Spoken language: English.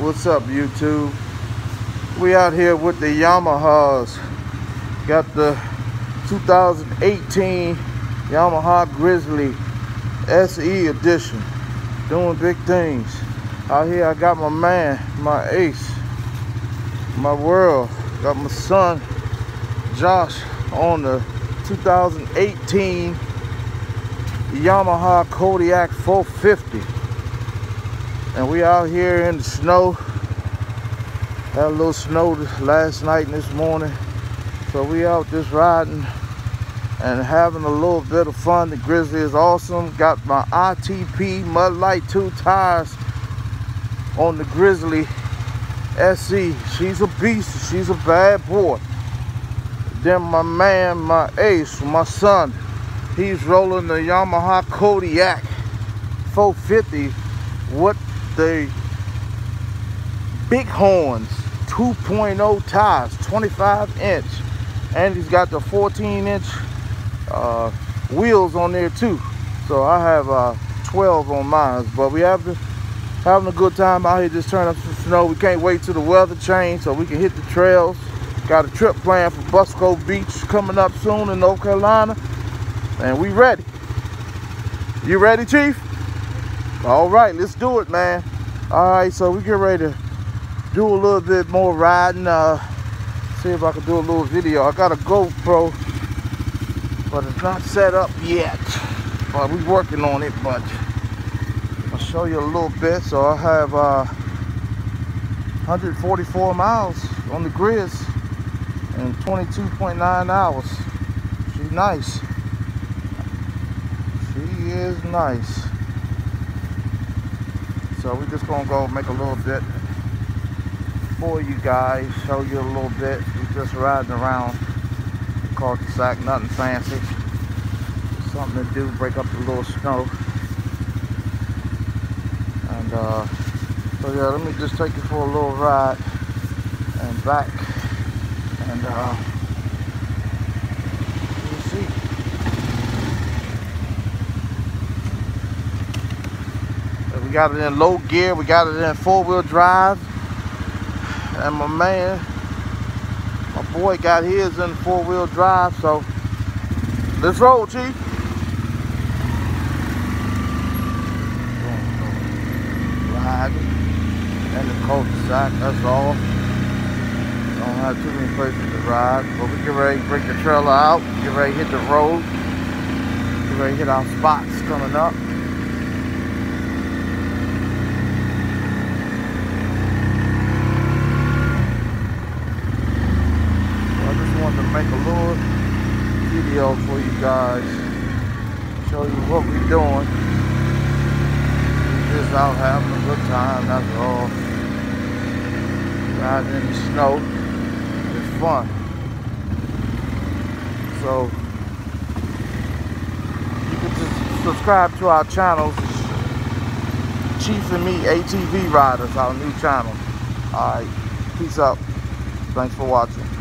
What's up, YouTube? We out here with the Yamahas. Got the 2018 Yamaha Grizzly SE edition. Doing big things. Out here I got my man, my ace, my world. Got my son, Josh, on the 2018 Yamaha Kodiak 450. And we out here in the snow. Had a little snow last night and this morning. So we out just riding and having a little bit of fun. The Grizzly is awesome. Got my ITP Mud Lite 2 tires on the Grizzly SE. She's a beast. She's a bad boy. Then my man, my ace, my son, he's rolling the Yamaha Kodiak 450 with the Bighorns 2.0 tires 25 inch. And he's got the 14 inch uh, wheels on there too. So I have uh, 12 on mine but we have to having a good time out here just turning up some snow. We can't wait till the weather change so we can hit the trails. Got a trip planned for Busco Beach coming up soon in North Carolina. And we ready. You ready chief all right let's do it man. All right so we get ready to do a little bit more riding. Uh see if i can do a little video. I got a gopro but it's not set up yet. But we're working on it but i'll show you a little bit. So i have uh 144 miles on the grizz in 22.9 hours. She's nice. She is nice so we're just gonna go make a little bit for you guys, show you a little bit. We're just riding around cul-de-sac, nothing fancy. Something to do, break up the little snow. And uh, so yeah, let me just take you for a little ride and back. And uh, we'll see. We got it in low gear, we got it in four-wheel drive and my man, my boy got his in four-wheel drive, so let's roll, Chief. And the cul-de-sac, that's all. Don't have too many places to ride, but we get ready to break the trailer out, get ready to hit the road, get ready to hit our spots coming up. make a little video for you guys. Show you what we're doing. We're just out having a good time that's all. Riding in the snow. It's fun. So you can just subscribe to our channels. Chief and me ATV Riders our new channel. Alright peace out. Thanks for watching